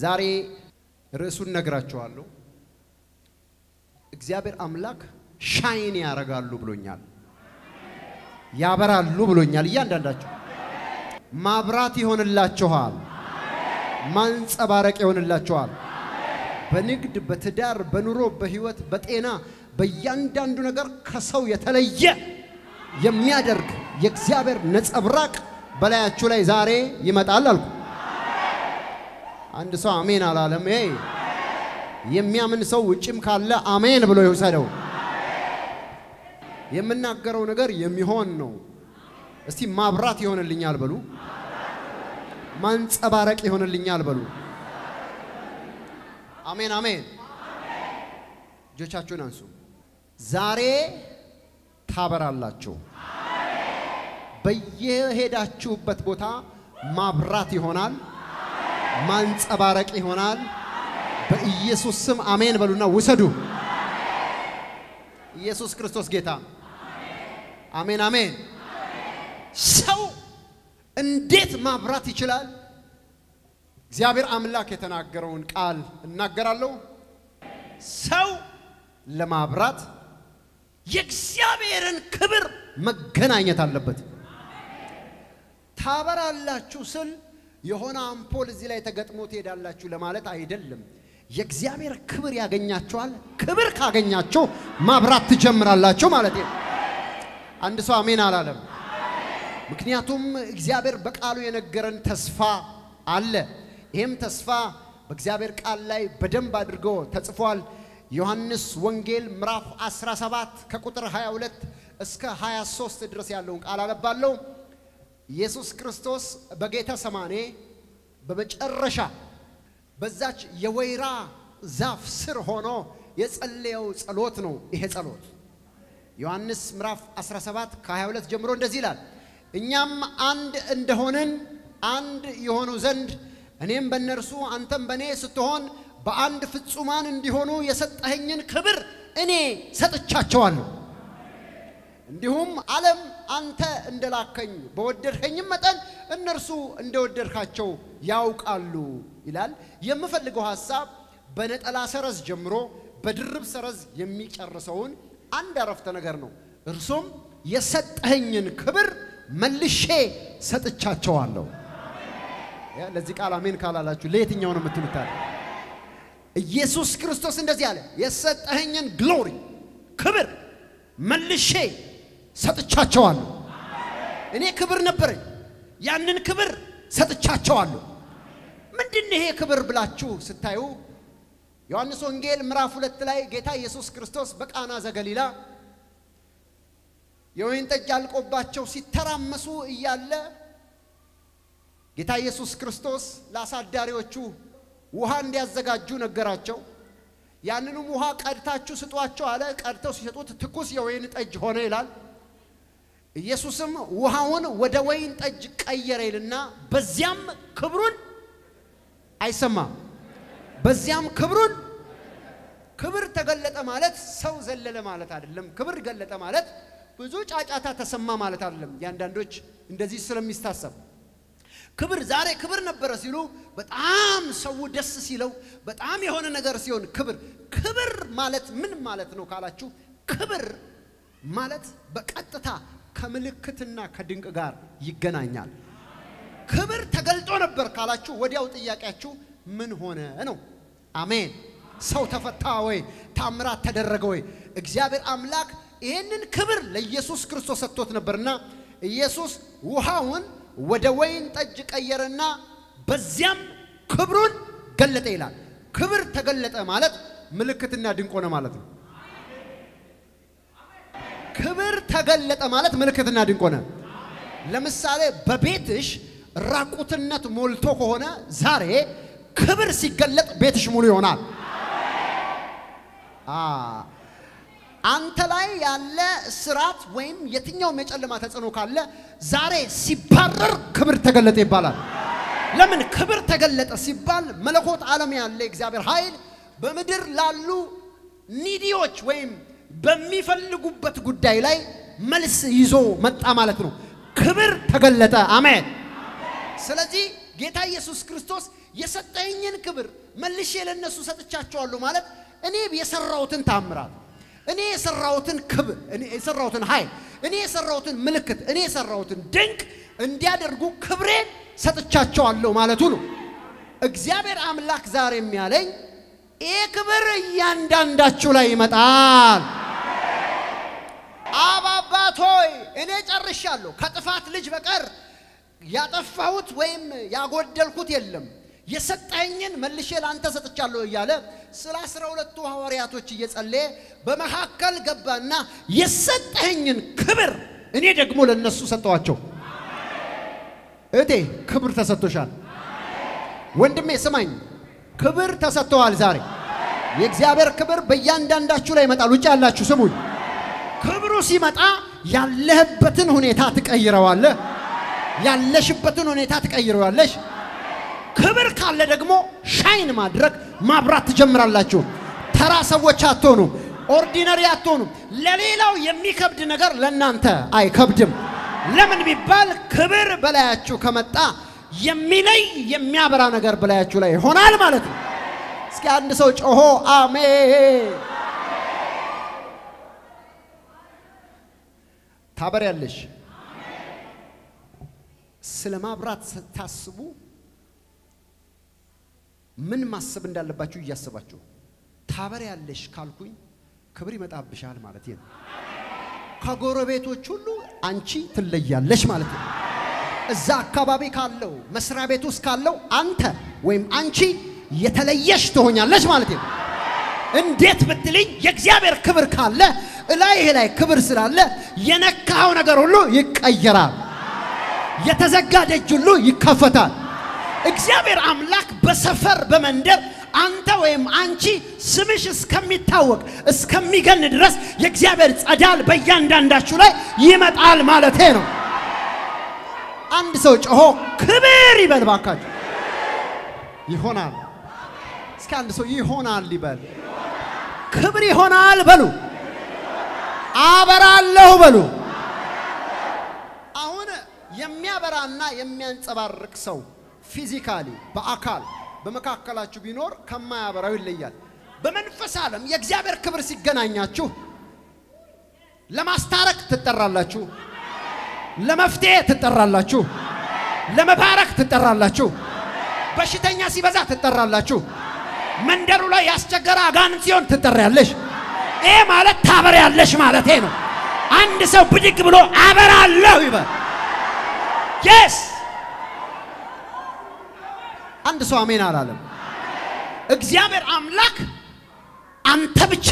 ዛሬ ርዕሱን ነግራችኋለሁ። እግዚአብሔር አምላክ ሻይን ያደርጋሉ ብሎኛል፣ ያበራሉ ብሎኛል። እያንዳንዳቸው ማብራት ይሆንላችኋል፣ ማንጸባረቅ ይሆንላችኋል። በንግድ፣ በትዳር፣ በኑሮ፣ በህይወት፣ በጤና፣ በእያንዳንዱ ነገር ከሰው የተለየ የሚያደርግ የእግዚአብሔር ነጸብራቅ በላያችሁ ላይ ዛሬ ይመጣል አልኩ። አንድ ሰው አሜን አላለም? የሚያምን ሰው ውጭም ካለ አሜን ብሎ ይውሰደው። የምናገረው ነገር የሚሆን ነው። እስቲ ማብራት ይሆንልኛል በሉ። ማንጸባረቅ ይሆንልኛል በሉ። አሜን አሜን። እጆቻችሁን አንሱ። ዛሬ ታበራላችሁ። በየሄዳችሁበት ቦታ ማብራት ይሆናል፣ ማንጸባረቅ ይሆናል። በኢየሱስ ስም አሜን በሉና ውሰዱ። ኢየሱስ ክርስቶስ ጌታ። አሜን አሜን። ሰው እንዴት ማብራት ይችላል? እግዚአብሔር አምላክ የተናገረውን ቃል እናገራለሁ። ሰው ለማብራት የእግዚአብሔርን ክብር መገናኘት አለበት። ታበራላችሁ ስል የሆነ አምፖል እዚህ ላይ ተገጥሞ ትሄዳላችሁ ለማለት አይደለም። የእግዚአብሔር ክብር ያገኛችኋል። ክብር ካገኛችሁ ማብራት ትጀምራላችሁ ማለት ነው። አንድ ሰው አሜን አላለም። ምክንያቱም እግዚአብሔር በቃሉ የነገረን ተስፋ አለ። ይህም ተስፋ በእግዚአብሔር ቃል ላይ በደንብ አድርጎ ተጽፏል። ዮሐንስ ወንጌል ምዕራፍ 17 ከቁጥር 22 እስከ 23 ድረስ ያለውን ቃል አነባለሁ። ኢየሱስ ክርስቶስ በጌተ ሰማኔ በመጨረሻ በዛች የወይራ ዛፍ ስር ሆኖ የጸለየው ጸሎት ነው። ይሄ ጸሎት ዮሐንስ ምዕራፍ 17 ከ22 ጀምሮ እንደዚህ ይላል። እኛም አንድ እንደሆንን አንድ የሆኑ ዘንድ እኔም በእነርሱ አንተም በእኔ ስትሆን በአንድ ፍጹማን እንዲሆኑ የሰጠኸኝን ክብር እኔ ሰጥቻቸዋለሁ። እንዲሁም ዓለም አንተ እንደላከኝ በወደድኸኝም መጠን እነርሱ እንደወደድካቸው ያውቃሉ ይላል። የምፈልገው ሐሳብ በነጠላ ሰረዝ ጀምሮ በድርብ ሰረዝ የሚጨርሰውን አንድ አረፍተ ነገር ነው። እርሱም የሰጠኸኝን ክብር መልሼ ሰጥቻቸዋለሁ። ለዚህ ቃል አሜን ካላላችሁ ለየትኛው ነው የምትሉታል? ኢየሱስ ክርስቶስ እንደዚህ አለ፣ የሰጠኸኝን ግሎሪ ክብር መልሼ ሰጥቻቸዋለሁ። እኔ ክብር ነበረኝ፣ ያንን ክብር ሰጥቻቸዋለሁ። ምንድን ይሄ ክብር ብላችሁ ስታዩ ዮሐንስ ወንጌል ምዕራፍ ሁለት ላይ ጌታ ኢየሱስ ክርስቶስ በቃና ዘገሊላ የወይን ጠጅ አልቆባቸው ሲተራመሱ እያለ ጌታ ኢየሱስ ክርስቶስ ለአሳዳሪዎቹ ውሃ እንዲያዘጋጁ ነገራቸው። ያንንም ውሃ ቀድታችሁ ስጧቸው አለ። ቀድተው ሲሰጡት ትኩስ የወይን ጠጅ ሆነ ይላል። ኢየሱስም ውሃውን ወደ ወይን ጠጅ ቀየረ ይልና በዚያም ክብሩን አይሰማም። በዚያም ክብሩን ክብር ተገለጠ ማለት ሰው ዘለለ ማለት አይደለም። ክብር ገለጠ ማለት ብዙ ጫጫታ ተሰማ ማለት አይደለም። የአንዳንዶች እንደዚህ ስለሚታሰብ ክብር ዛሬ ክብር ነበረ ሲሉ በጣም ሰው ደስ ሲለው በጣም የሆነ ነገር ሲሆን ክብር ክብር ማለት ምን ማለት ነው ካላችሁ፣ ክብር ማለት በቀጥታ ከምልክትና ከድንቅ ጋር ይገናኛል። ክብር ተገልጦ ነበር ካላችሁ ወዲያው ጥያቄያችሁ ምን ሆነ ነው። አሜን። ሰው ተፈታ ወይ? ታምራት ተደረገ ወይ? እግዚአብሔር አምላክ ይህንን ክብር ለኢየሱስ ክርስቶስ ሰጥቶት ነበርና ኢየሱስ ውሃውን ወደ ወይን ጠጅ ቀየረና በዚያም ክብሩን ገለጠ ይላል። ክብር ተገለጠ ማለት ምልክትና ድንቅ ሆነ ማለት ነው። ክብር ተገለጠ ማለት ምልክትና ድንቅ ሆነ። ለምሳሌ በቤትሽ ራቁትነት ሞልቶ ከሆነ ዛሬ ክብር ሲገለጥ ቤትሽ ሙሉ ይሆናል። አንተ ላይ ያለ ስራት ወይም የትኛውም የጨለማ ተጽዕኖ ካለ ዛሬ ሲባረር ክብር ተገለጠ ይባላል። ለምን ክብር ተገለጠ ሲባል መለኮት ዓለም ያለ እግዚአብሔር ኃይል በምድር ላሉ ኒዲዎች ወይም በሚፈልጉበት ጉዳይ ላይ መልስ ይዞ መጣ ማለት ነው። ክብር ተገለጠ። አሜን። ስለዚህ ጌታ ኢየሱስ ክርስቶስ የሰጠኝን ክብር መልሼ ለነሱ ሰጥቻቸዋለሁ ማለት እኔ የሰራሁትን ታምራት፣ እኔ የሰራሁትን ክብር፣ እኔ የሰራሁትን ኃይል፣ እኔ የሰራሁትን ምልክት፣ እኔ የሰራሁትን ድንቅ እንዲያደርጉ ክብሬን ሰጥቻቸዋለሁ ማለቱ ነው። እግዚአብሔር አምላክ ዛሬ የሚያለኝ ይህ ክብር እያንዳንዳችሁ ላይ ይመጣል። አብ አባት ሆይ እኔ ጨርሻለሁ፣ ከጥፋት ልጅ በቀር ያጠፋሁት ወይም ያጎደልኩት የለም፣ የሰጠኝን መልሼ ለአንተ ሰጥቻለሁ እያለ ስለ አስራ ሁለቱ ሐዋርያቶች እየጸለየ በመካከል ገባና የሰጠኝን ክብር እኔ ደግሞ ለነሱ ሰጠዋቸው። እቴ ክብር ተሰጥቶሻል። ወንድሜ ስማኝ፣ ክብር ተሰጥተዋል። ዛሬ የእግዚአብሔር ክብር በእያንዳንዳችሁ ላይ ይመጣል። ውጭ ያላችሁ ስሙኝ። ሲመጣ ያለህበትን ሁኔታ ትቀይረዋለህ። ያለሽበትን ሁኔታ ትቀይረዋለሽ። ክብር ካለ ደግሞ ሻይን ማድረግ ማብራት ትጀምራላችሁ። ተራ ሰዎች አትሆኑም። ኦርዲነሪ አትሆኑም። ለሌላው የሚከብድ ነገር ለእናንተ አይከብድም። ለምን ቢባል ክብር በላያችሁ ከመጣ የሚለይ የሚያበራ ነገር በላያችሁ ላይ ይሆናል ማለት ነው። እስኪ አንድ ሰው ጮሆ አሜን። ታበሪያለሽ። ስለ ማብራት ስታስቡ ምን ማሰብ እንዳለባችሁ እያሰባችሁ ታበሪያለሽ ካልኩኝ ክብር ይመጣብሻል ማለት ነው። ከጎረቤቶች ሁሉ አንቺ ትለያለሽ ማለት ነው። እዛ አካባቢ ካለው መስሪያ ቤት ውስጥ ካለው አንተ ወይም አንቺ የተለየሽ ትሆኛለሽ ማለት ነው። እንዴት ብትልኝ የእግዚአብሔር ክብር ካለ እላይህ ላይ ክብር ስላለ የነካኸው ነገር ሁሉ ይቀየራል። የተዘጋ ደጅ ሁሉ ይከፈታል። እግዚአብሔር አምላክ በሰፈር በመንደር አንተ ወይም አንቺ ስምሽ እስከሚታወቅ እስከሚገን ድረስ የእግዚአብሔር ጸዳል በእያንዳንዳችሁ ላይ ይመጣል ማለቴ ነው። አንድ ሰው ጮሆ ክብር ይበል ባካችሁ። ይሆናል። እስኪ አንድ ሰው ይሆናል ይበል። ክብር ይሆናል በሉ። አበራለሁ በሉ። አሁን የሚያበራና የሚያንጸባርቅ ሰው ፊዚካሊ በአካል በመካከላችሁ ቢኖር ከማያበራው ይለያል። በመንፈስ ዓለም የእግዚአብሔር ክብር ሲገናኛችሁ ለማስታረቅ ትጠራላችሁ፣ ለመፍትሄ ትጠራላችሁ፣ ለመባረክ ትጠራላችሁ፣ በሽተኛ ሲበዛ ትጠራላችሁ፣ መንደሩ ላይ ያስቸገረ አጋንንት ሲሆን ትጠሪያለሽ። ይሄ ማለት ታበሪያለሽ ማለቴ ነው። አንድ ሰው ብድግ ብሎ አበራለሁ ይበል። የስ አንድ ሰው አሜን አላለም። እግዚአብሔር አምላክ አንተ ብቻ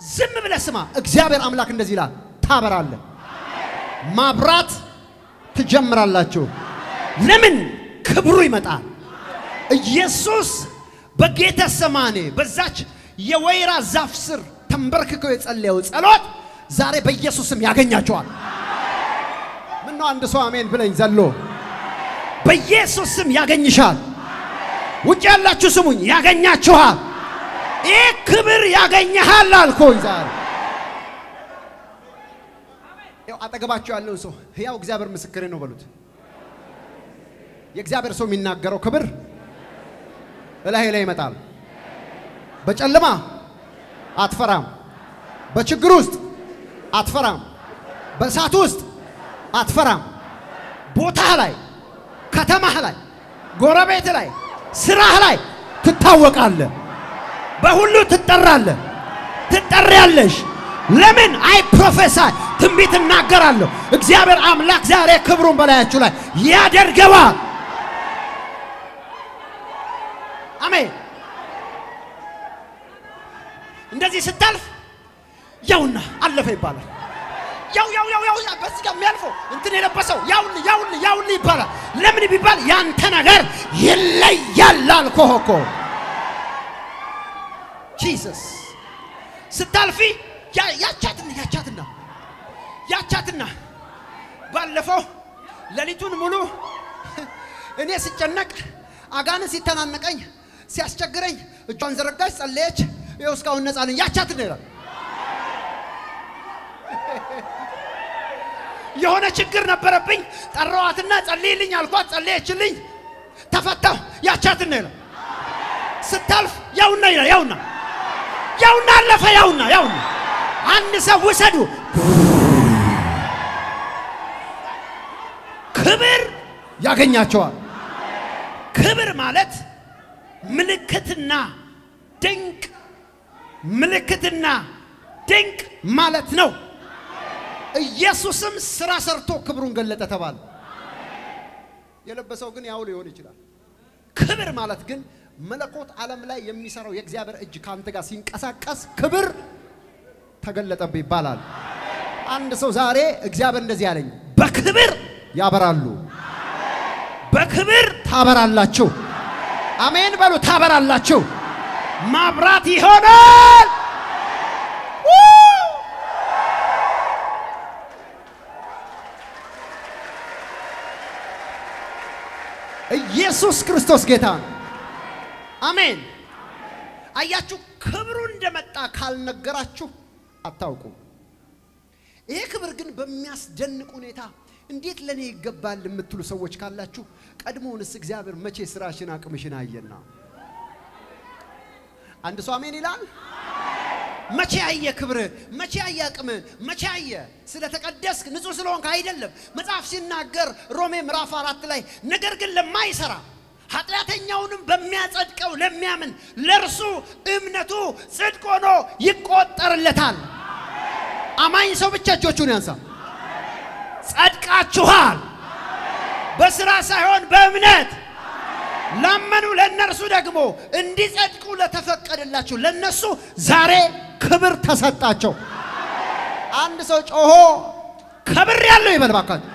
ዝም ብለህ ስማ። እግዚአብሔር አምላክ እንደዚህ ይላል፣ ታበራለህ፣ ማብራት ትጀምራላችሁ። ለምን? ክብሩ ይመጣል። ኢየሱስ በጌተ ሰማኔ በዛች የወይራ ዛፍ ስር ተንበርክከው የጸለየው ጸሎት ዛሬ በኢየሱስ ስም ያገኛቸዋል። ምን ነው አንድ ሰው አሜን ብለኝ ዘሎ በኢየሱስ ስም ያገኝሻል። ውጭ ያላችሁ ስሙኝ፣ ያገኛችኋል። ይህ ክብር ያገኘሃል አልኩኝ። ዛሬ ያው አጠገባችሁ ያለውን ሰው ሕያው እግዚአብሔር ምስክሬ ነው በሉት። የእግዚአብሔር ሰው የሚናገረው ክብር እላይ ላይ ይመጣል። በጨለማ አትፈራም። በችግር ውስጥ አትፈራም። በእሳት ውስጥ አትፈራም። ቦታህ ላይ ከተማህ ላይ ጎረቤት ላይ ስራህ ላይ ትታወቃለህ። በሁሉ ትጠራለህ፣ ትጠሪያለሽ። ለምን I prophesy ትንቢት እናገራለሁ። እግዚአብሔር አምላክ ዛሬ ክብሩን በላያችሁ ላይ ያደርገዋል። አሜን። እንደዚህ ስታልፍ ያውና አለፈ ይባላል። ያው ያው ያው ያው በዚህ ጋር የሚያልፈው እንትን የለበሰው ያውል ያውል ያውል ይባላል። ለምን ቢባል ያንተ ነገር ይለያል አልኩህ እኮ ጂሰስ። ስታልፊ ያቻትና ያቻትና ያቻትና ባለፈው ሌሊቱን ሙሉ እኔ ስጨነቅ አጋንን ሲተናነቀኝ ሲያስቸግረኝ እጇን ዘረጋች፣ ጸለየች። ይኸው እስካሁን ነፃ ነኝ። ያቻትና ይላል የሆነ ችግር ነበረብኝ። ጠራዋትና ጸልይልኝ አልኳት፣ ጸለየችልኝ። ተፈታሁ ያቻትን ነው ይላል። ስታልፍ ያውና ይላል። ያውና ያውና አለፈ። ያውና ያውና አንድ ሰው ውሰዱ። ክብር ያገኛቸዋል። ክብር ማለት ምልክትና ድንቅ ምልክትና ድንቅ ማለት ነው። ኢየሱስም ስራ ሰርቶ ክብሩን ገለጠ ተባለ። የለበሰው ግን ያው ሊሆን ይችላል። ክብር ማለት ግን መለኮት ዓለም ላይ የሚሰራው የእግዚአብሔር እጅ ከአንተ ጋር ሲንቀሳቀስ ክብር ተገለጠብህ ይባላል። አንድ ሰው ዛሬ እግዚአብሔር እንደዚህ ያለኝ በክብር ያበራሉ፣ በክብር ታበራላችሁ። አሜን በሉ። ታበራላችሁ። ማብራት ይሆናል። ኢየሱስ ክርስቶስ ጌታ ነው። አሜን። አያችሁ፣ ክብሩ እንደመጣ ካልነገራችሁ አታውቁም። ይሄ ክብር ግን በሚያስደንቅ ሁኔታ እንዴት ለእኔ ይገባል የምትሉ ሰዎች ካላችሁ ቀድሞውንስ እግዚአብሔር መቼ ስራሽን አቅምሽን አየና? አንድ ሰው አሜን ይላል። መቼ አየ ክብርህን? መቼ አየ አቅምህን? መቼ አየ ስለተቀደስክ ንጹሕ ስለሆንክ አይደለም። መጽሐፍ ሲናገር ሮሜ ምዕራፍ አራት ላይ ነገር ግን ለማይሰራ ኃጢአተኛውንም በሚያጸድቀው ለሚያምን ለእርሱ እምነቱ ጽድቅ ሆኖ ይቆጠርለታል። አማኝ ሰው ብቻ እጆቹን ያንሳ። ጸድቃችኋል፣ በስራ ሳይሆን በእምነት ላመኑ ለእነርሱ ደግሞ እንዲጸድቁ ለተፈቀደላቸው ለነሱ ዛሬ ክብር ተሰጣቸው። አንድ ሰው ጮሆ ከብር ያለው ይበል ባካችሁ።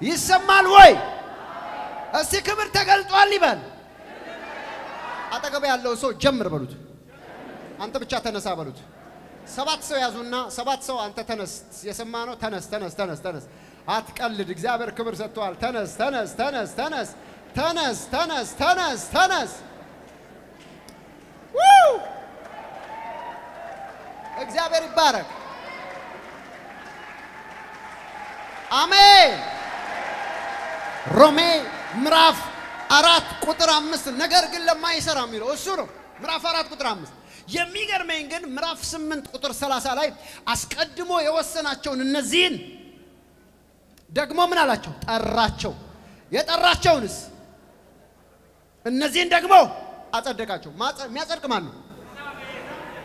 ይሰማል ወይ? እስቲ ክብር ተገልጧል ይበል። አጠገብ ያለው ሰው ጀምር በሉት። አንተ ብቻ ተነሳ በሉት። ሰባት ሰው ያዙና ሰባት ሰው አንተ ተነስ፣ የሰማ ነው ተነስ፣ ተነስ፣ ተነስ፣ ተነስ፣ አትቀልድ፣ እግዚአብሔር ክብር ሰጥቷል። ተነስ፣ ተነስ፣ ተነስ፣ ተነስ፣ ተነስ፣ ተነስ፣ ተነስ፣ ተነስ። እግዚአብሔር ይባረክ። አሜን። ሮሜ ምዕራፍ አራት ቁጥር አምስት ነገር ግን ለማይሰራ የሚለው እሱ ነው። ምዕራፍ አራት ቁጥር አምስት የሚገርመኝ ግን ምዕራፍ ስምንት ቁጥር ሰላሳ ላይ አስቀድሞ የወሰናቸውን እነዚህን ደግሞ ምን አላቸው? ጠራቸው። የጠራቸውንስ እነዚህን ደግሞ አጸደቃቸው። የሚያጸድቅ ማን ነው?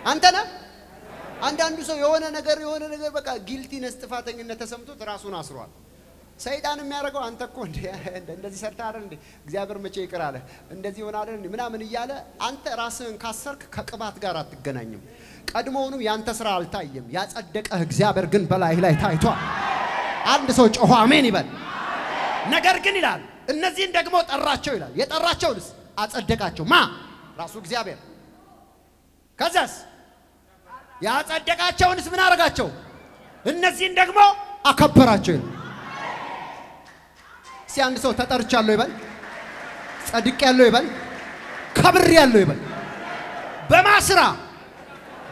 አንተ ነህ። አንዳንዱ ሰው የሆነ ነገር የሆነ ነገር በቃ ጊልቲነስ ጥፋተኝነት ተሰምቶት ራሱን አስሯል። ሰይጣን የሚያደርገው አንተ እኮ እንደ እንደዚህ ሰርተህ አይደል እንዴ እግዚአብሔር መቼ ይቅር አለ እንደዚህ ሆነ አይደል ምናምን እያለ አንተ ራስህን ካሰርክ ከቅባት ጋር አትገናኝም። ቀድሞውንም ያንተ ስራ አልታየም። ያጸደቀህ እግዚአብሔር ግን በላይህ ላይ ታይቷል። አንድ ሰው ጮሆ አሜን ይበል። ነገር ግን ይላል እነዚህን ደግሞ ጠራቸው ይላል። የጠራቸውንስ አጸደቃቸው። ማ ራሱ እግዚአብሔር። ከዛስ ያጸደቃቸውንስ ምን አደረጋቸው? እነዚህን ደግሞ አከበራቸው ይላል። እስቲ አንድ ሰው ተጠርቻለሁ ይበል፣ ጸድቅ ያለው ይበል፣ ያለው ይበል። በማ ስራ?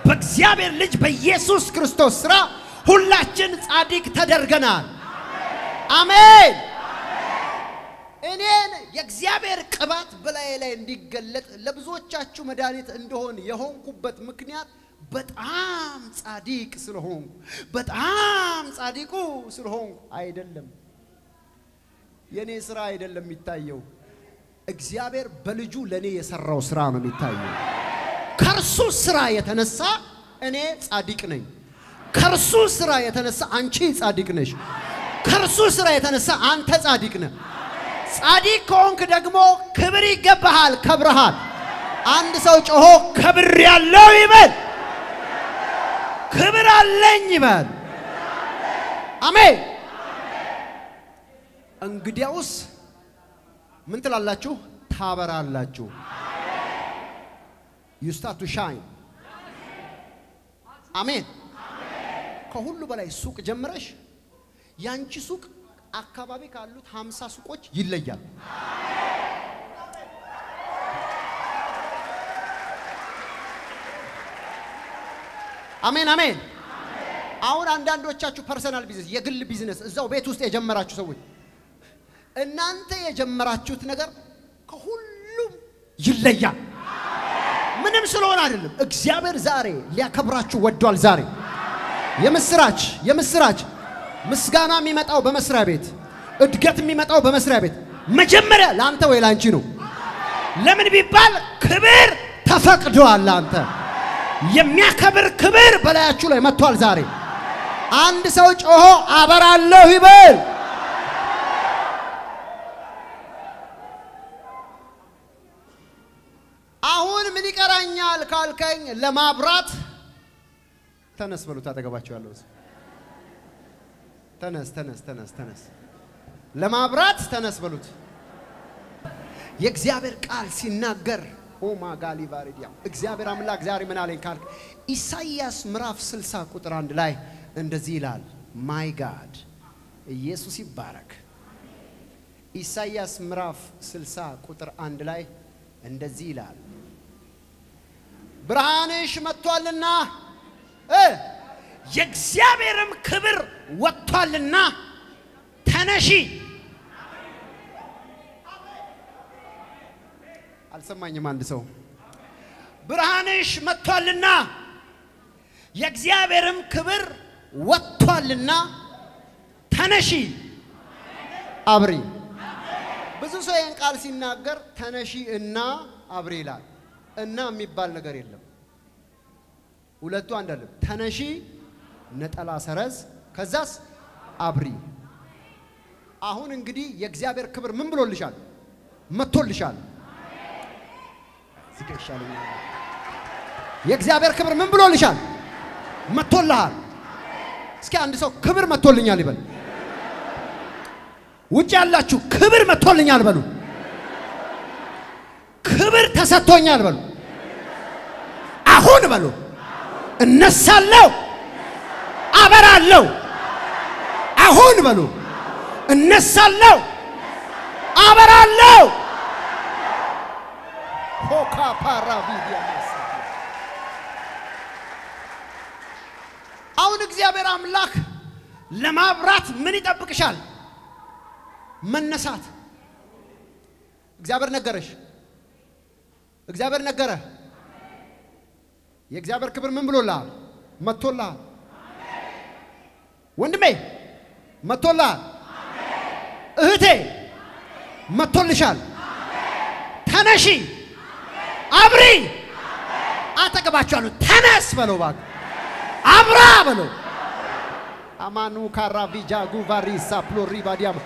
በእግዚአብሔር ልጅ በኢየሱስ ክርስቶስ ስራ ሁላችን ጻድቅ ተደርገናል። አሜን። እኔን የእግዚአብሔር ቅባት በላዬ ላይ እንዲገለጥ ለብዙዎቻችሁ መድኃኒት እንደሆን የሆንኩበት ምክንያት በጣም ጻድቅ ስለሆንኩ በጣም ጻድቁ ስለሆንኩ አይደለም። የኔ ስራ አይደለም የሚታየው፣ እግዚአብሔር በልጁ ለኔ የሰራው ስራ ነው የሚታየው። ከእርሱ ስራ የተነሳ እኔ ጻድቅ ነኝ። ከእርሱ ስራ የተነሳ አንቺ ጻድቅ ነሽ። ከእርሱ ስራ የተነሳ አንተ ጻድቅ ነህ። ጻድቅ ከሆንክ ደግሞ ክብር ይገባሃል፣ ከብረሃል። አንድ ሰው ጮሆ ክብር ያለው ይበል፣ ክብር አለኝ ይበል። አሜን። እንግዲያውስ ምን ትላላችሁ? ታበራላችሁ። You start to shine። አሜን። ከሁሉ በላይ ሱቅ ጀምረሽ ያንቺ ሱቅ አካባቢ ካሉት ሀምሳ ሱቆች ይለያል። አሜን አሜን። አሁን አንዳንዶቻችሁ personal business የግል ቢዝነስ እዛው ቤት ውስጥ የጀመራችሁ ሰዎች እናንተ የጀመራችሁት ነገር ከሁሉም ይለያል። ምንም ስለሆነ አይደለም። እግዚአብሔር ዛሬ ሊያከብራችሁ ወዷል። ዛሬ የምስራች የምስራች ምስጋና የሚመጣው በመስሪያ ቤት፣ እድገት የሚመጣው በመስሪያ ቤት መጀመሪያ ለአንተ ወይ ለአንቺ ነው። ለምን ቢባል ክብር ተፈቅዷል። ለአንተ የሚያከብር ክብር በላያችሁ ላይ መጥቷል። ዛሬ አንድ ሰው ጮሆ አበራለሁ ይበል። ካልከኝ፣ ለማብራት ተነስ በሉት። አጠገባቸው ያለው ተነስ ተነስ ተነስ ተነስ፣ ለማብራት ተነስ በሉት። የእግዚአብሔር ቃል ሲናገር ኦማ ጋሊ ቫሪዲያ እግዚአብሔር አምላክ ዛሬ ምን አለኝ ካልክ ኢሳይያስ ምዕራፍ 60 ቁጥር አንድ ላይ እንደዚህ ይላል። My God ኢየሱስ ይባረክ። ኢሳይያስ ምዕራፍ 60 ቁጥር አንድ ላይ እንደዚህ ይላል ብርሃንሽ መጥቷልና እ የእግዚአብሔርም ክብር ወጥቷልና ተነሺ። አልሰማኝም። አንድ ሰው ብርሃንሽ መጥቷልና የእግዚአብሔርም ክብር ወጥቷልና ተነሺ አብሪ። ብዙ ሰው ይህን ቃል ሲናገር ተነሺ እና አብሪ ይላል። እና የሚባል ነገር የለም። ሁለቱ አንድ አይደለም። ተነሺ ነጠላ ሰረዝ፣ ከዛስ አብሪ። አሁን እንግዲህ የእግዚአብሔር ክብር ምን ብሎልሻል? መጥቶልሻል። የእግዚአብሔር ክብር ምን ብሎልሻል? መጥቶልሃል። እስኪ አንድ ሰው ክብር መጥቶልኛል ይበል። ውጭ ያላችሁ ክብር መጥቶልኛል በሉ። ክብር ተሰጥቶኛል በሉ። አሁን በሉ እነሳለሁ፣ አበራለሁ። አሁን በሉ እነሳለሁ፣ አበራለሁ። ሆካ ፓራ ቪዲያ አሁን እግዚአብሔር አምላክ ለማብራት ምን ይጠብቅሻል? መነሳት። እግዚአብሔር ነገረሽ። እግዚአብሔር ነገረ። የእግዚአብሔር ክብር ምን ብሎልሃል? መጥቶልሃል። ወንድሜ መጥቶልሃል። እህቴ መጥቶልሻል። ተነሺ፣ አብሪ። አጠገባችኋለሁ። ተነስ በለው እባክህ፣ አብራ በለው። አማኑ ካራ ቪጃ ጉቫሪ ሳፕሎሪ ባዲያም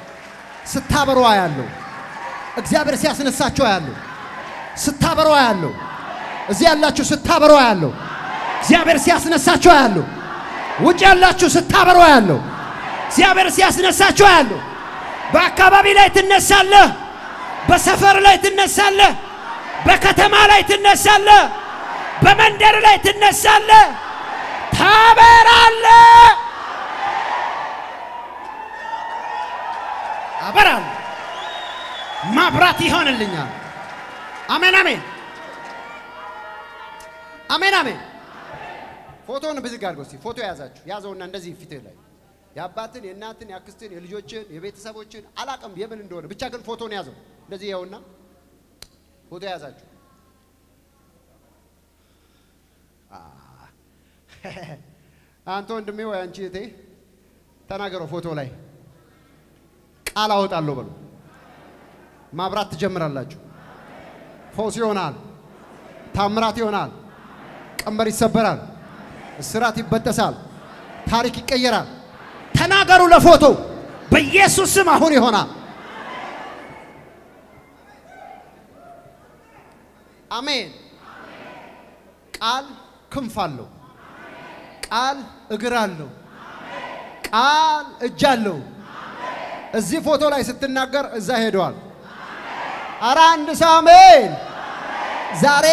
ስታበሯ ያለው እግዚአብሔር ሲያስነሳቸው ያለው ስታበሯ ያለው እዚህ ያላችሁ ስታበሯ ያለው እግዚአብሔር ሲያስነሳቸው ያለው ውጭ ያላችሁ ስታበሯ ያለው እግዚአብሔር ሲያስነሳቸው ያለው በአካባቢ ላይ ትነሳለህ፣ በሰፈር ላይ ትነሳለህ፣ በከተማ ላይ ትነሳለህ፣ በመንደር ላይ ትነሳለህ፣ ታበራለህ። አበራለሁ፣ ማብራት ይሆንልኛል። አሜን አሜን አሜን አሜን። ፎቶውን ብዝግ አድርገው እስኪ ፎቶ የያዛችሁ። ያዘውና እንደዚህ ፊትህ ላይ የአባትን የእናትን የአክስትን የልጆችን የቤተሰቦችን አላቅም የምን እንደሆነ ብቻ ግን ፎቶን ያዘው እንደዚህ ይኸውና ፎቶ የያዛችሁ። አንተ ወንድሜ ወይ አንቺ እህቴ ተናገረው ፎቶ ላይ። ቃል አወጣለሁ በሉ። ማብራት ትጀምራላችሁ። ፈውስ ይሆናል። ታምራት ይሆናል ቀንበር ይሰበራል። እስራት ይበጠሳል። ታሪክ ይቀየራል። ተናገሩ ለፎቶ። በኢየሱስ ስም አሁን ይሆናል። አሜን። ቃል ክንፍ አለው። ቃል እግር አለው። ቃል እጅ አለው። እዚህ ፎቶ ላይ ስትናገር እዛ ሄደዋል። አረ አንድ ሰው አሜን። ዛሬ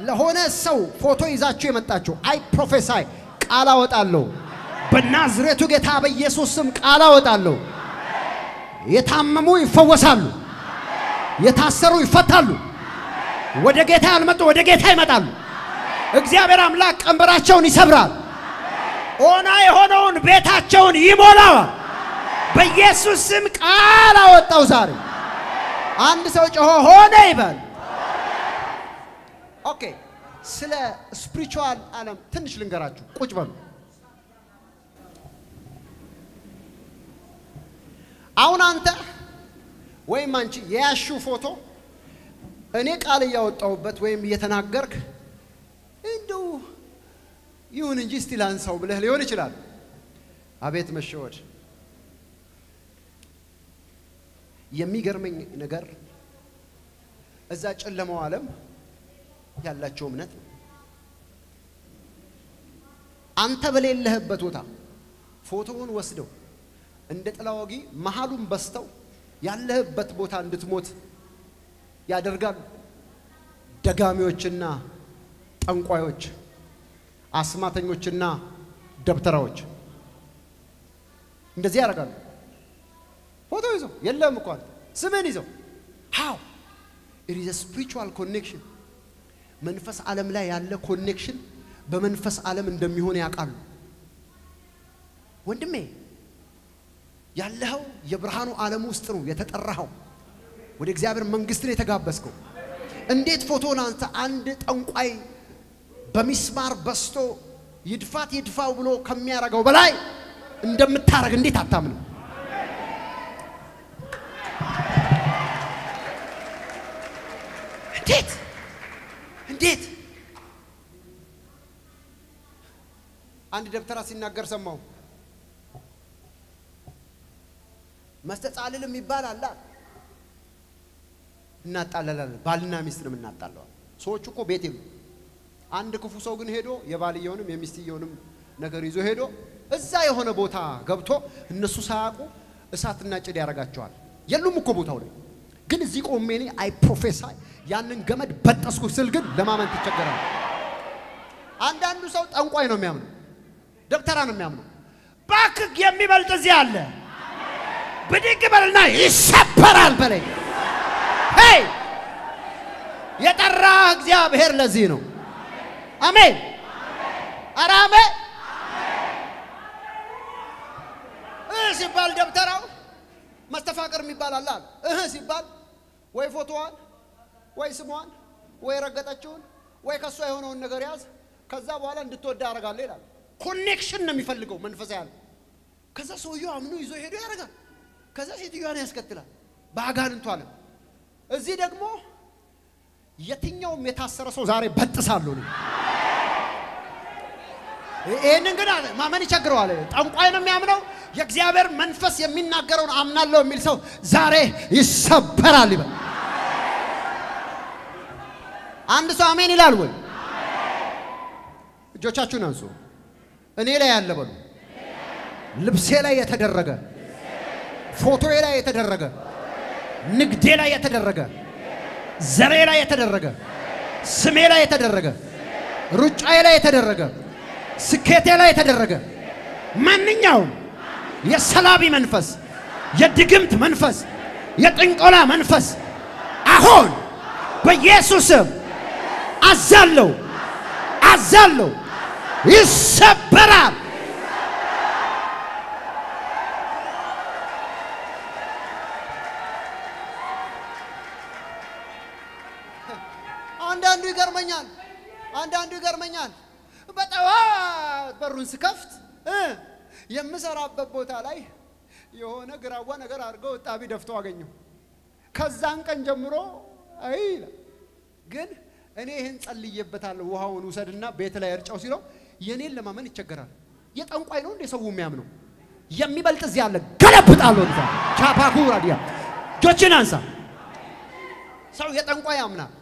ለሆነ ሰው ፎቶ ይዛችሁ የመጣችሁ I prophesy ቃል አወጣለሁ በናዝሬቱ ጌታ በኢየሱስ ስም ቃል አወጣለሁ። የታመሙ ይፈወሳሉ፣ የታሰሩ ይፈታሉ፣ ወደ ጌታ ያልመጡ ወደ ጌታ ይመጣሉ። እግዚአብሔር አምላክ ቀንበራቸውን ይሰብራል። ኦና የሆነውን ቤታቸውን ይሞላዋል። በኢየሱስ ስም ቃል አወጣው ዛሬ። አንድ ሰው ጮሆ ሆነ ይበል። Okay፣ ስለ spiritual ዓለም ትንሽ ልንገራችሁ። ቁጭ በሉ። አሁን አንተ ወይም አንቺ የያሽው ፎቶ እኔ ቃል እያወጣሁበት ወይም እየተናገርክ እንደው ይሁን እንጂ እስቲ ላንሳው ብለህ ሊሆን ይችላል። አቤት መሸወድ! የሚገርመኝ ነገር እዛ ጨለማው ዓለም ያላቸው እምነት ነው። አንተ በሌለህበት ቦታ ፎቶውን ወስደው እንደ ጥላ ወጊ መሃሉን በስተው ያለህበት ቦታ እንድትሞት ያደርጋሉ። ደጋሚዎችና ጠንቋዮች፣ አስማተኞችና ደብተራዎች እንደዚህ ያደርጋሉ። ፎቶ ይዘው የለም እኮ አንተ ስምን ይዘው how it is spiritual connection መንፈስ ዓለም ላይ ያለ connection በመንፈስ ዓለም እንደሚሆን ያውቃሉ። ወንድሜ ያለኸው የብርሃኑ ዓለም ውስጥ ነው የተጠራኸው። ወደ እግዚአብሔር መንግስት ነው የተጋበዝከው። እንዴት ፎቶን አንተ አንድ ጠንቋይ በሚስማር በስቶ ይድፋት ይድፋው ብሎ ከሚያደርገው በላይ እንደምታረግ እንዴት አታምንም? እንዴት እንዴት አንድ ደብተራ ሲናገር ሰማሁ። መስተጻልልም ይባል አለ እናጣለላለን። ባልና ሚስት ነው የምናጣለዋል። ሰዎቹ እኮ ቤት የሉ። አንድ ክፉ ሰው ግን ሄዶ የባልየውንም የሚስትየውንም ነገር ይዞ ሄዶ እዛ የሆነ ቦታ ገብቶ እነሱ ሳያውቁ እሳትና ጭድ ያደርጋቸዋል። የሉም እኮ ቦታው ላይ ግን እዚህ ቆሜ እኔ I prophesy ያንን ገመድ በጠስኩ ስል ግን ለማመን ትቸገራል። አንዳንዱ ሰው ጠንቋይ ነው የሚያምነው፣ ደብተራ ነው የሚያምነው። ባክህ የሚበልጥ እዚህ አለ። ብድግ በልና ይሰበራል በለኝ። Hey የጠራ እግዚአብሔር ለዚህ ነው። አሜን። ኧረ እህ ሲባል ደብተራው መስተፋቅር የሚባል አለ። እህ ሲባል ወይ ፎቶዋን ወይ ስሟን ወይ ረገጠችውን ወይ ከሷ የሆነውን ነገር ያዝ፣ ከዛ በኋላ እንድትወዳ አደርጋለሁ ይላል። connection ነው የሚፈልገው መንፈሳ ያለ። ከዛ ሰውየው አምኖ ይዞ ሄዶ ያደርጋል። ከዛ ሴትዮዋን ያስከትላል በአጋንንቱ ዓለም። እዚህ ደግሞ የትኛውም የታሰረ ሰው ዛሬ በጥሳለሁ ነው። ይህንን ግን ማመን ይቸግረዋል። ጠንቋይ ነው የሚያምነው። የእግዚአብሔር መንፈስ የሚናገረውን አምናለሁ የሚል ሰው ዛሬ ይሰበራል ይበል። አንድ ሰው አሜን ይላል ወይ? እጆቻችሁን አንሱ። እኔ ላይ ያለ በሉ። ልብሴ ላይ የተደረገ ፎቶዬ ላይ የተደረገ ንግዴ ላይ የተደረገ ዘሬ ላይ የተደረገ ስሜ ላይ የተደረገ ሩጫዬ ላይ የተደረገ ስኬቴ ላይ የተደረገ ማንኛውም የሰላቢ መንፈስ፣ የድግምት መንፈስ፣ የጥንቆላ መንፈስ አሁን በኢየሱስም አዛለሁ አዛለሁ፣ ይሰበራል። አንዳንዱ ይገርመኛል፣ አንዳንዱ ይገርመኛል። በጠዋት በሩን ስከፍት የምሰራበት ቦታ ላይ የሆነ ግራዋ ነገር አድርገው እጣቢ ደፍቶ አገኘው። ከዛን ቀን ጀምሮ አይ ግን እኔ ይህን ጸልዬበታለሁ ውሃውን ውሰድና ቤት ላይ እርጨው ሲለው የኔን ለማመን ይቸገራል። የጠንቋይ ነው እንደ ሰው የሚያምነው የሚበልጥ እዚህ አለ። ገለብጣለሁ እንታ ቻፓኩ ራዲያ ጆችን አንሳ። ሰው የጠንቋይ ያምናል።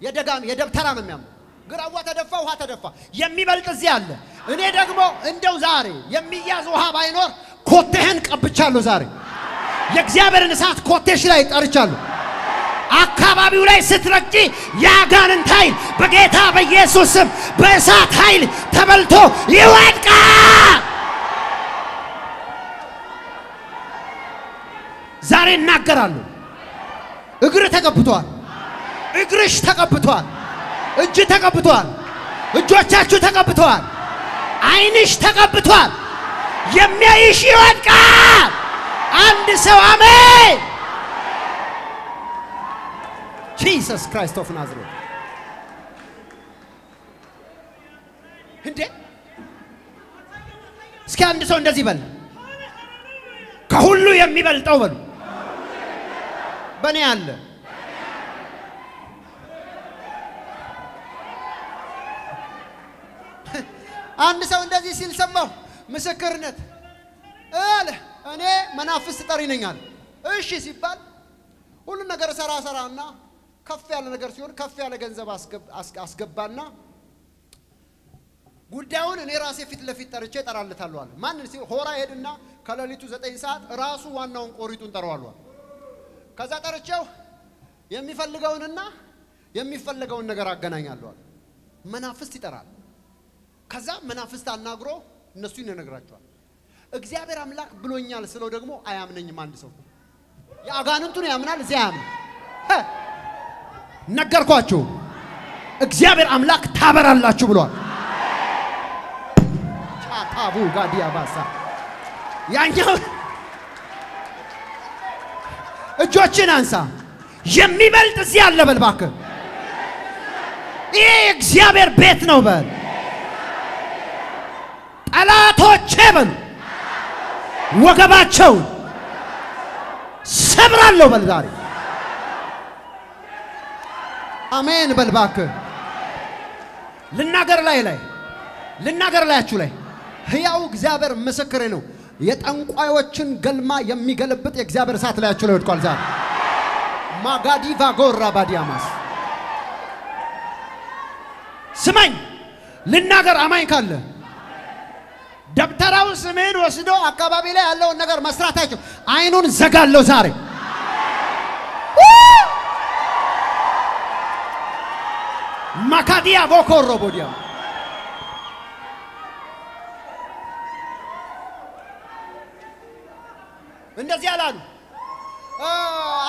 የደጋሚ የደብተራ ነው የሚያምነው። ግራዋ ተደፋ፣ ውሃ ተደፋ። የሚበልጥ እዚህ አለ። እኔ ደግሞ እንደው ዛሬ የሚያዝ ውሃ ባይኖር ኮቴህን ቀብቻለሁ። ዛሬ የእግዚአብሔርን እሳት ኮቴሽ ላይ ጠርቻለሁ። አካባቢው ላይ ስትረግጪ የአጋንንት ኃይል በጌታ በኢየሱስ ስም በእሳት ኃይል ተበልቶ ይወድቃል። ዛሬ እናገራለሁ። እግር ተቀብቷል። እግርሽ ተቀብቷል። እጅ ተቀብቷል። እጆቻችሁ ተቀብተዋል። ዓይንሽ ተቀብቷል። የሚያይሽ ይወድቃል። አንድ ሰው አሜን። Jesus Christ of Nazareth እንዴ! እስኪ አንድ ሰው እንደዚህ በል፣ ከሁሉ የሚበልጠው በሉ በእኔ አለ። አንድ ሰው እንደዚህ ሲል ሰማሁ። ምስክርነት አለ እኔ መናፍስት ጠሪ ነኝ አለ። እሺ ሲባል ሁሉን ነገር ሰራ ሰራና ከፍ ያለ ነገር ሲሆን ከፍ ያለ ገንዘብ አስገባና ጉዳዩን እኔ ራሴ ፊት ለፊት ጠርቼ እጠራለታለሁ አለ። ማንን ሲል ሆራ ሄድና ከሌሊቱ ዘጠኝ ሰዓት ራሱ ዋናውን ቆሪጡን ጠራዋለሁ። ከዛ ጠርቼው የሚፈልገውንና የሚፈለገውን ነገር አገናኛለሁ አለ። መናፍስት ይጠራል። ከዛ መናፍስት አናግሮ እነሱ ይነግራቸዋል። እግዚአብሔር አምላክ ብሎኛል ስለው ደግሞ አያምነኝም። አንድ ሰው የአጋንንቱን ያምናል፣ እዚያ አያምን። ነገርኳችሁ፣ እግዚአብሔር አምላክ ታበራላችሁ ብሏል። ቻታቡ ጋዲያ ባሳ ያኛው እጆችን አንሳ። የሚበልጥ እዚህ አለ በል እባክህ። ይሄ የእግዚአብሔር ቤት ነው በል ጠላቶቼ በሉ ወገባቸውን ሰብራለሁ በል ዛሬ። አሜን በል እባክህ። ልናገር ላይ ላይ ልናገር ላያችሁ ላይ ሕያው እግዚአብሔር ምስክሬ ነው። የጠንቋዮችን ገልማ የሚገለብጥ የእግዚአብሔር እሳት ላያችሁ ላይ ወድቋል ዛሬ። ማጋዲ ቫጎራ ባዲያማስ ስማኝ፣ ልናገር አማኝ ካለ ደብተራው ስምህን ወስዶ አካባቢ ላይ ያለውን ነገር መስራት አይችል። አይኑን ዘጋለሁ ዛሬ። ማካዲያ ቦኮሮ ቦዲያ እንደዚህ አላሉ።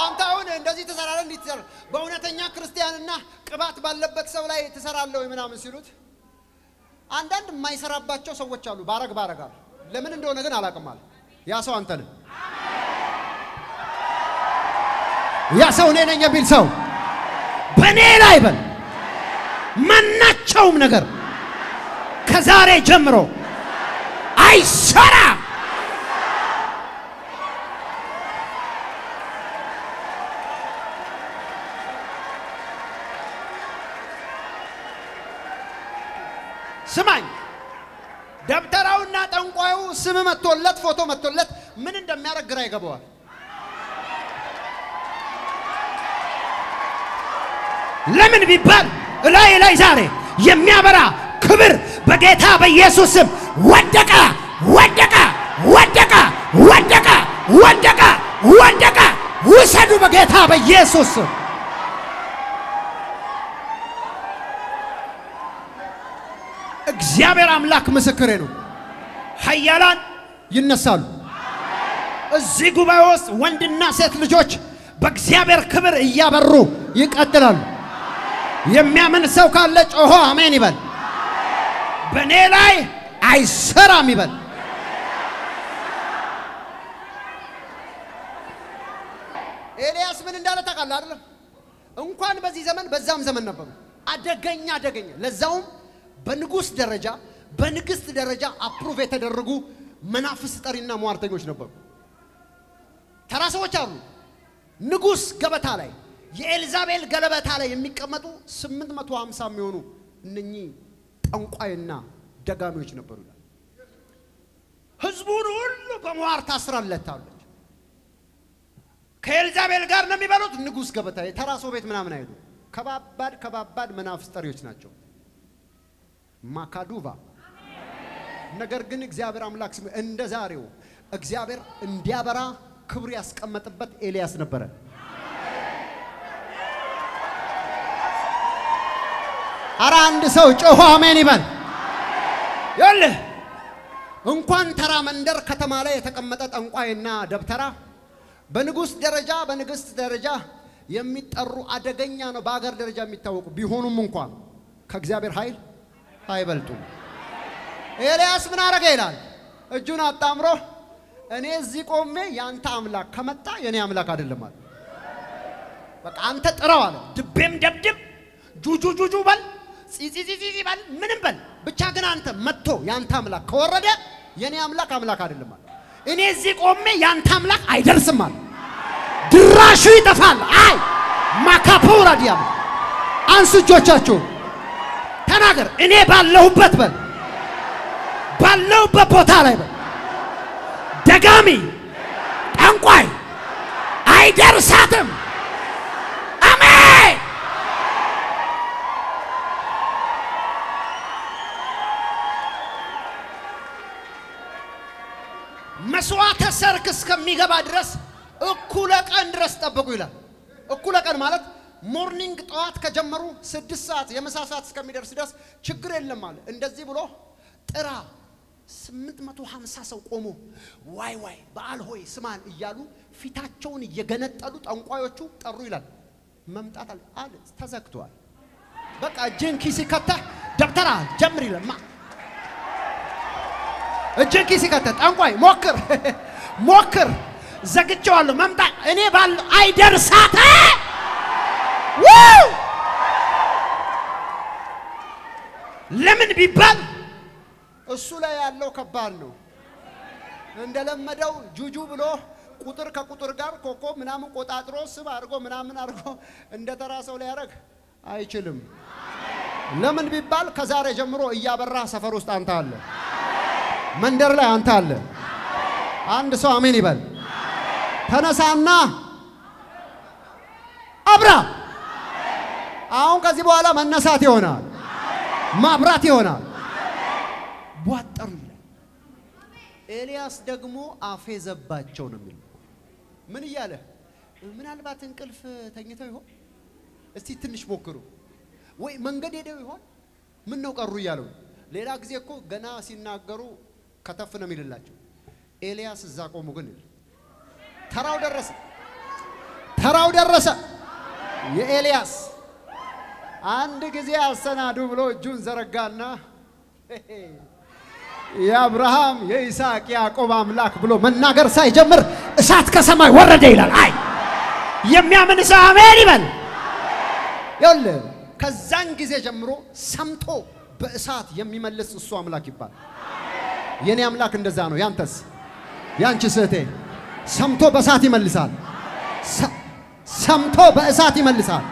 አንተ አሁን እንደዚህ ትሰራለህ፣ እንዲህ ትሰራለህ፣ በእውነተኛ ክርስቲያንና ቅባት ባለበት ሰው ላይ ትሰራለህ ወይ ምናምን ሲሉት አንዳንድ የማይሰራባቸው ሰዎች አሉ። ባረግ ባረግ አሉ። ለምን እንደሆነ ግን አላውቅም አለ። ያ ሰው አንተ ነህ። ያ ሰው እኔ ነኝ የሚል ሰው በእኔ ላይ በል ማናቸውም ነገር ከዛሬ ጀምሮ አይሰራም። ስማኝ ደብተራውና ጠንቋዩ ስም መጥቶለት ፎቶ መጥቶለት ምን እንደሚያደርግ ግራ ይገባዋል። ለምን ቢባል እላይ ላይ ዛሬ የሚያበራ ክብር በጌታ በኢየሱስ ስም ወደቀ፣ ወደቀ፣ ወደቀ፣ ወደቀ፣ ወደቀ፣ ወደቀ። ውሰዱ በጌታ በኢየሱስ እግዚአብሔር አምላክ ምስክሬ ነው። ኃያላን ይነሳሉ። እዚህ ጉባኤ ውስጥ ወንድና ሴት ልጆች በእግዚአብሔር ክብር እያበሩ ይቀጥላሉ። የሚያምን ሰው ካለ ጮሆ አሜን ይበል። በእኔ ላይ አይሰራም ይበል። ኤልያስ ምን እንዳለ ታውቃለህ አይደለም? እንኳን በዚህ ዘመን በዛም ዘመን ነበሩ። አደገኛ አደገኛ ለዛውም በንጉሥ ደረጃ በንግሥት ደረጃ approve የተደረጉ መናፍስት ጠሪና ሟርተኞች ነበሩ። ተራ ሰዎች አሉ። ንጉሥ ገበታ ላይ የኤልዛቤል ገበታ ላይ የሚቀመጡ 850 የሚሆኑ እነኚህ ጠንቋይና ደጋሚዎች ነበሩ። ህዝቡን ሁሉ በመዋር ታስራለታለች። ከኤልዛቤል ጋር ነው የሚበሉት። ንጉሥ ገበታ የተራ ሰው ቤት ምናምን አይሉ። ከባባድ ከባባድ መናፍስት ጠሪዎች ናቸው። ማካዱቫ ነገር ግን እግዚአብሔር አምላክ እንደ ዛሬው እግዚአብሔር እንዲያበራ ክብር ያስቀመጥበት ኤልያስ ነበረ። አረ አንድ ሰው ጮሆ አሜን ይበል። ይኸውልህ እንኳን ተራ መንደር ከተማ ላይ የተቀመጠ ጠንቋይና ደብተራ በንጉሥ ደረጃ በንግሥት ደረጃ የሚጠሩ አደገኛ ነው። በአገር ደረጃ የሚታወቁ ቢሆኑም እንኳን ከእግዚአብሔር ኃይል አይበልጡም። ኤልያስ ምን አረገ ይላል? እጁን አጣምሮ እኔ እዚህ ቆሜ ያንተ አምላክ ከመጣ የኔ አምላክ አይደለም አለ። በቃ አንተ ጥራው አለ። ድቤም ደብድብ፣ ጁጁ ጁጁ በል፣ ጺጺጺጺ በል፣ ምንም በል ብቻ ግን አንተ መጥቶ ያንተ አምላክ ከወረደ የኔ አምላክ አምላክ አይደለም አለ። እኔ እዚህ ቆሜ ያንተ አምላክ አይደርስም አለ። ድራሹ ይጠፋል። አይ ማካፖራ ዲያም አንሱ እጆቻችሁ ተናገር። እኔ ባለሁበት በል ባለሁበት ቦታ ላይ በል ደጋሚ ጠንቋይ አይደርሳትም። አሜን። መስዋዕተ ሰርክ እስከሚገባ ድረስ እኩለ ቀን ድረስ ጠብቁ ይላል። እኩለ ቀን ማለት morning ጠዋት ከጀመሩ ስድስት ሰዓት የምሳ ሰዓት እስከሚደርስ ድረስ ችግር የለም አለ። እንደዚህ ብሎ ጥራ ስምንት መቶ ሀምሳ ሰው ቆሞ ዋይ ዋይ በኣል ሆይ ስማን እያሉ ፊታቸውን እየገነጠሉ ጠንቋዮቹ ጠሩ ይላል። መምጣት አለ አለ ተዘግቷል። በቃ እጅን ኪስ ከተህ ደብተራ ጀምር ይላል። እጅን ኪስ ከተህ ጠንቋይ ሞክር ሞክር፣ ዘግቼዋለሁ። መምጣት እኔ ባል አይደርሳት ለምን ቢባል እሱ ላይ ያለው ከባድ ነው። እንደለመደው ጁጁ ብሎ ቁጥር ከቁጥር ጋር ኮከብ ምናምን ቆጣጥሮ ስብ አድርጎ ምናምን አድርጎ እንደ ተራ ሰው ሊያደርግ አይችልም። ለምን ቢባል ከዛሬ ጀምሮ እያበራ ሰፈር ውስጥ አንተ አለ፣ መንደር ላይ አንተ አለ። አንድ ሰው አሜን ይበል። ተነሳና አብራ። አሁን ከዚህ በኋላ መነሳት ይሆናል፣ ማብራት ይሆናል። ቧጠሩ ይላል። ኤልያስ ደግሞ አፌዘባቸው ነው የሚለው። ምን እያለ ምናልባት እንቅልፍ ተኝተው ይሆን? እስቲ ትንሽ ሞክሩ። ወይ መንገድ ሄደው ይሆን? ምን ነው ቀሩ እያለው። ሌላ ጊዜ እኮ ገና ሲናገሩ ከተፍ ነው የሚልላቸው። ኤልያስ እዛ ቆሙ። ግን ተራው ደረሰ፣ ተራው ደረሰ። የኤልያስ አንድ ጊዜ አሰናዱ ብሎ እጁን ዘረጋና የአብርሃም የይስሐቅ ያዕቆብ አምላክ ብሎ መናገር ሳይጀምር እሳት ከሰማይ ወረደ ይላል። አይ የሚያምን ሰው አሜን ይበል። ይኸውልህ ከዛን ጊዜ ጀምሮ ሰምቶ በእሳት የሚመልስ እሱ አምላክ ይባል። የኔ አምላክ እንደዛ ነው። ያንተስ? ያንቺ ስህቴ ሰምቶ በእሳት ይመልሳል። ሰምቶ በእሳት ይመልሳል።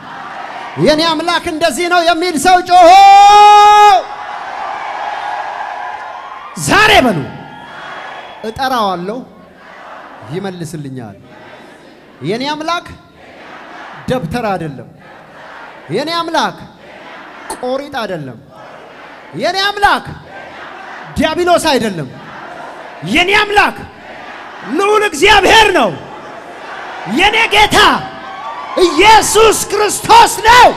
የኔ አምላክ እንደዚህ ነው የሚል ሰው ጮሆ ዛሬ በሉ እጠራዋለሁ፣ ይመልስልኛል። የኔ አምላክ ደብተር አይደለም። የኔ አምላክ ቆሪጥ አይደለም። የኔ አምላክ ዲያብሎስ አይደለም። የኔ አምላክ ልዑል እግዚአብሔር ነው። የኔ ጌታ ኢየሱስ ክርስቶስ ነው።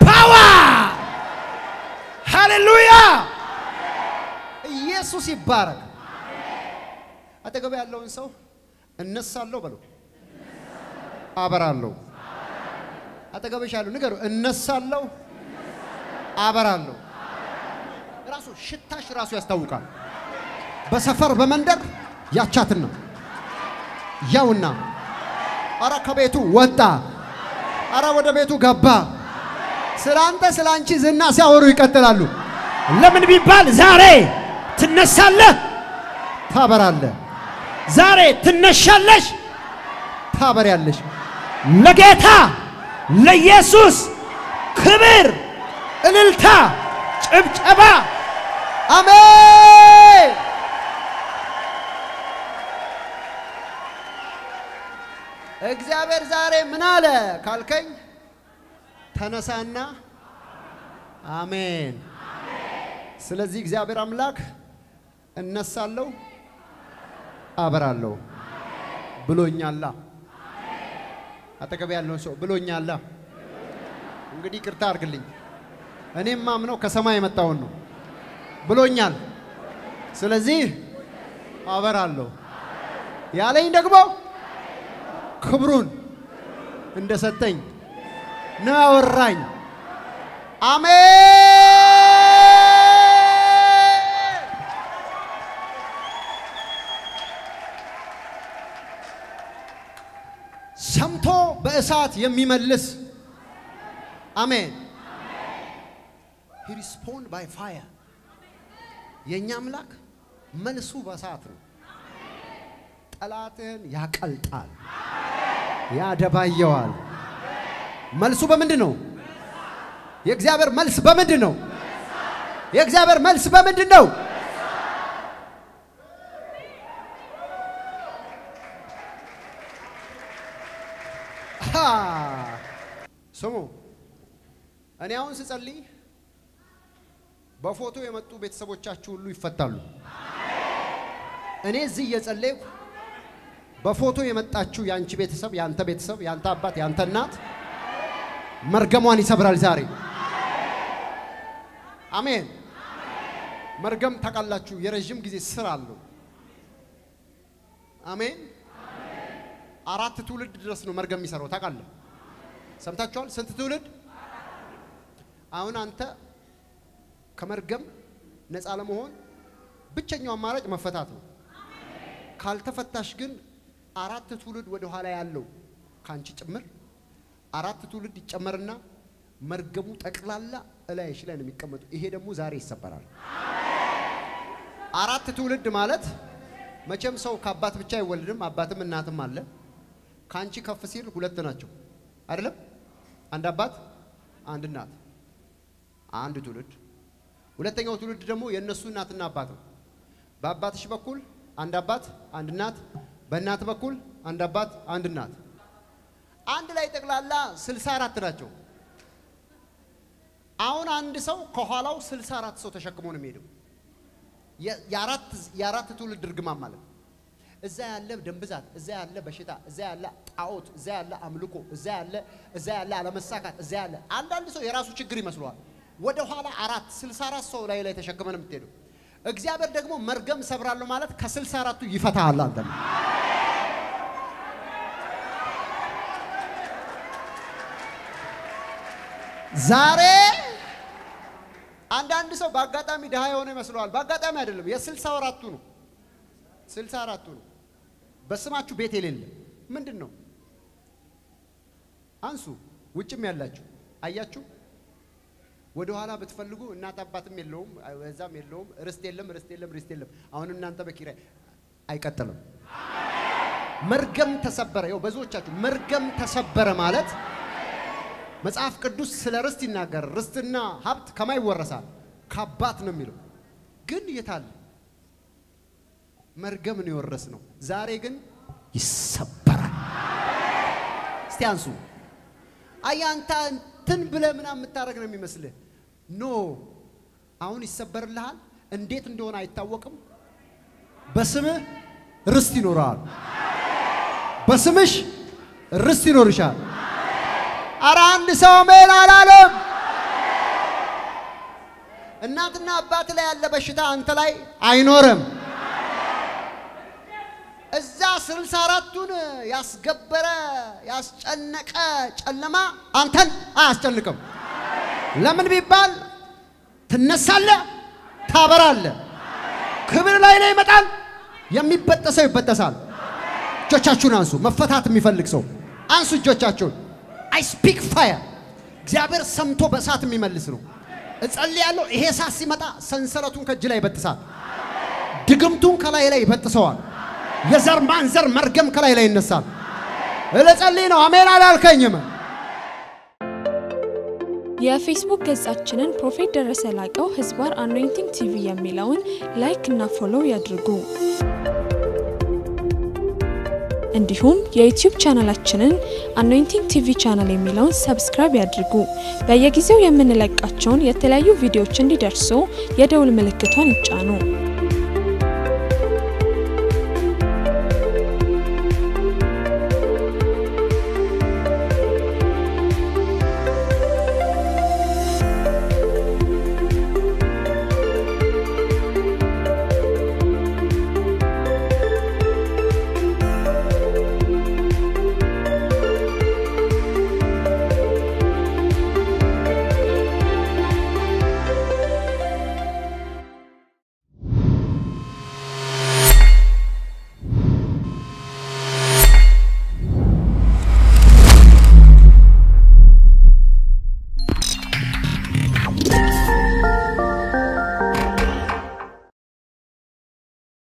ፓወር ሃሌሉያ! ኢየሱስ ይባረክ። አጠገብ ያለውን ሰው እነሳለሁ በለው፣ አበራለሁ። አጠገብሽ ያለው ንገሩ፣ እነሳለሁ፣ አበራለሁ። ራሱ ሽታሽ ራሱ ያስታውቃል። በሰፈር በመንደር ያቻትን ነው ያውና፣ አረ ከቤቱ ወጣ፣ አረ ወደ ቤቱ ገባ። ስለ አንተ ስለ አንቺ ዝና ሲያወሩ ይቀጥላሉ። ለምን ቢባል ዛሬ ትነሳለህ፣ ታበራለህ። ዛሬ ትነሻለሽ፣ ታበሪያለሽ። ለጌታ ለኢየሱስ ክብር፣ እልልታ፣ ጭብጨባ። አሜን። እግዚአብሔር ዛሬ ምን አለ ካልከኝ ተነሳና አሜን። ስለዚህ እግዚአብሔር አምላክ እነሳለሁ አበራለሁ ብሎኛላ። አጠገብ ያለውን ሰው ብሎኛላ። እንግዲህ ቅርታ አድርግልኝ። እኔም ማምነው ከሰማይ የመጣውን ነው ብሎኛል። ስለዚህ አበራለሁ ያለኝ ደግሞ ክብሩን እንደሰጠኝ ነው ያወራኝ። አሜን። ሰምቶ በእሳት የሚመልስ አሜን። He respond by fire የእኛ አምላክ መልሱ በእሳት ነው። ጠላትህን ያቀልጣል፣ ያደባየዋል። መልሱ በምንድን ነው? የእግዚአብሔር መልስ በምንድን ነው? የእግዚአብሔር መልስ በምንድን ነው? ስሙ፣ እኔ አሁን ስጸልይ በፎቶ የመጡ ቤተሰቦቻችሁ ሁሉ ይፈታሉ። እኔ እዚህ እየጸለይኩ በፎቶ የመጣችሁ የአንቺ ቤተሰብ፣ የአንተ ቤተሰብ፣ የአንተ አባት፣ የአንተ እናት መርገሟን ይሰብራል ዛሬ። አሜን። መርገም ታውቃላችሁ፣ የረዥም ጊዜ ስር አለው። አሜን። አራት ትውልድ ድረስ ነው መርገም የሚሰራው ታውቃለህ። ሰምታችኋል? ስንት ትውልድ? አሁን አንተ ከመርገም ነፃ ለመሆን ብቸኛው አማራጭ መፈታት ነው። ካልተፈታሽ ግን አራት ትውልድ ወደ ኋላ ያለው ካንቺ ጭምር አራት ትውልድ ይጨመርና መርገሙ ጠቅላላ እላይሽ ላይ ነው የሚቀመጡ። ይሄ ደግሞ ዛሬ ይሰበራል። አራት ትውልድ ማለት መቼም ሰው ከአባት ብቻ አይወልድም። አባትም እናትም አለ። ከአንቺ ከፍ ሲል ሁለት ናቸው አይደለም? አንድ አባት፣ አንድ እናት፣ አንድ ትውልድ። ሁለተኛው ትውልድ ደግሞ የእነሱ እናትና አባት ነው። በአባትሽ በኩል አንድ አባት፣ አንድ እናት፣ በእናት በኩል አንድ አባት፣ አንድ እናት። አንድ ላይ ጠቅላላ ስልሳ አራት ናቸው። አሁን አንድ ሰው ከኋላው ስልሳ አራት ሰው ተሸክሞ ነው የሚሄደው። የአራት ትውልድ እርግማን ማለት እዛ ያለ ደም ብዛት፣ እዛ ያለ በሽታ፣ እዛ ያለ ጣዖት፣ እዛ ያለ አምልኮ፣ እዛ ያለ እዛ ያለ አለመሳካት፣ እዛ ያለ አንዳንድ ሰው የራሱ ችግር ይመስለዋል። ወደ ኋላ አራት ስልሳ አራት ሰው ላይ ላይ ተሸክመን የምትሄደው እግዚአብሔር ደግሞ መርገም ሰብራለሁ ማለት ከስልሳ አራቱ ይፈታሃል አንተ ዛሬ አንዳንድ ሰው በአጋጣሚ ድሃ የሆነ ይመስለዋል። በአጋጣሚ አይደለም፣ የስልሳ አራቱ ነው። ስልሳ አራቱ ነው። በስማችሁ ቤት የሌለ ምንድን ነው? አንሱ። ውጭም ያላችሁ አያችሁ፣ ወደ ኋላ ብትፈልጉ እናት አባትም የለውም፣ እዛም የለውም፣ ርስት የለም፣ ርስት የለም፣ ርስት የለም። አሁን እናንተ በኪራይ አይቀጥልም። መርገም ተሰበረ። ይኸው ብዙዎቻችሁ መርገም ተሰበረ ማለት መጽሐፍ ቅዱስ ስለ ርስት ይናገር። ርስትና ሀብት ከማን ይወረሳል? ከአባት ነው የሚለው። ግን የታለ መርገም ነው የወረስ ነው። ዛሬ ግን ይሰበራል። እስቲ አንሱ። አያንተ እንትን ብለህ ምናምን የምታደርግ ነው የሚመስልህ። no አሁን ይሰበርልሃል። እንዴት እንደሆነ አይታወቅም። በስምህ ርስት ይኖረዋል። በስምሽ ርስት ይኖርሻል። አረ አንድ ሰው አሜን አላለም። እናትና አባት ላይ ያለ በሽታ አንተ ላይ አይኖርም። እዛ ስልሳ አራቱን ያስገበረ ያስጨነቀ ጨለማ አንተን አያስጨንቅም። ለምን ቢባል ትነሳለህ፣ ታበራለህ፣ ክብር ላያችሁ ላይ ይመጣል። የሚበጠሰው ይበጠሳል። እጆቻችሁን አንሱ። መፈታት የሚፈልግ ሰው አንሱ እጆቻችሁን። I speak fire እግዚአብሔር ሰምቶ በእሳት የሚመልስ ነው። እጸልያለሁ። ይሄ እሳት ሲመጣ ሰንሰለቱን ከእጅ ላይ ይበጥሳል። ድግምቱን ከላይ ላይ ይበጥሰዋል። የዘር ማንዘር መርገም ከላይ ላይ ይነሳል። ልጸልይ ነው። አሜን አላልከኝም? የፌስቡክ ገጻችንን Prophet ደረሰ ላቀው ህዝባር Anointing TV የሚለውን like እና follow ያድርጉ። እንዲሁም የዩቲዩብ channel ኣችንን Anointing TV channel የሚለውን subscribe ያድርጉ። በየጊዜው የምንለቃቸውን የተለያዩ ቪዲዮዎች እንዲደርሱ የደውል ምልክቷን ይጫኑ።